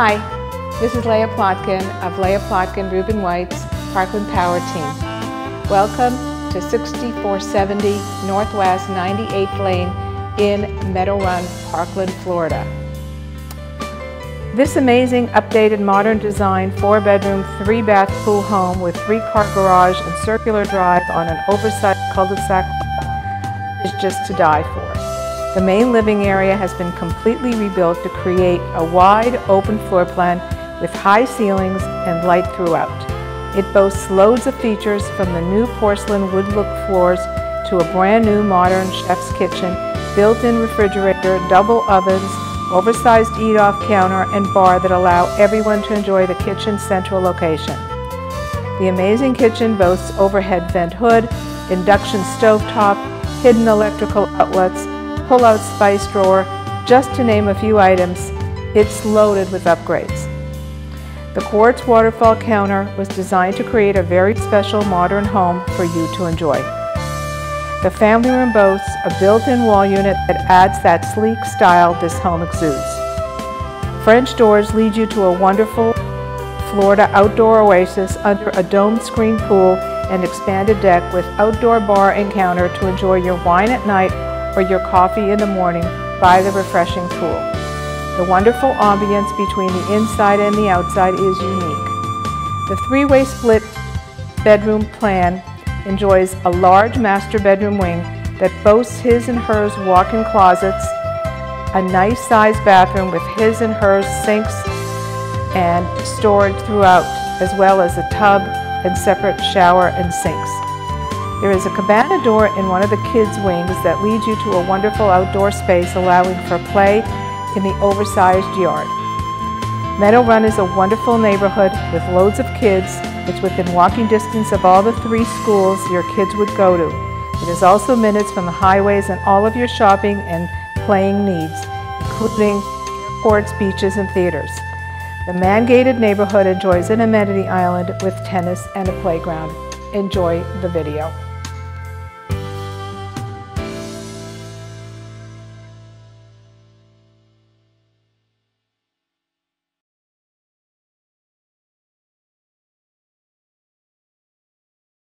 Hi, this is Leah Plotkin of Leah Plotkin Rubin White's Parkland Power Team. Welcome to 6470 Northwest 98th Lane in Meadow Run, Parkland, Florida. This amazing updated modern design four bedroom, three bath pool home with three car garage and circular drive on an oversized cul-de-sac is just to die for. The main living area has been completely rebuilt to create a wide open floor plan with high ceilings and light throughout. It boasts loads of features from the new porcelain wood look floors to a brand new modern chef's kitchen, built-in refrigerator, double ovens, oversized eat-off counter and bar that allow everyone to enjoy the kitchen's central location. The amazing kitchen boasts overhead vent hood, induction stovetop, hidden electrical outlets, pull-out spice drawer, just to name a few items, it's loaded with upgrades. The quartz waterfall counter was designed to create a very special modern home for you to enjoy. The family room boasts a built-in wall unit that adds that sleek style this home exudes. French doors lead you to a wonderful Florida outdoor oasis under a domed screen pool and expanded deck with outdoor bar and counter to enjoy your wine at night or your coffee in the morning by the refreshing pool. The wonderful ambience between the inside and the outside is unique. The three-way split bedroom plan enjoys a large master bedroom wing that boasts his and hers walk-in closets, a nice sized bathroom with his and hers sinks and storage throughout, as well as a tub and separate shower and sinks. There is a cabana door in one of the kids' wings that leads you to a wonderful outdoor space allowing for play in the oversized yard. Meadow Run is a wonderful neighborhood with loads of kids. It's within walking distance of all the three schools your kids would go to. It is also minutes from the highways and all of your shopping and playing needs, including ports, beaches, and theaters. The man-gated neighborhood enjoys an amenity island with tennis and a playground. Enjoy the video.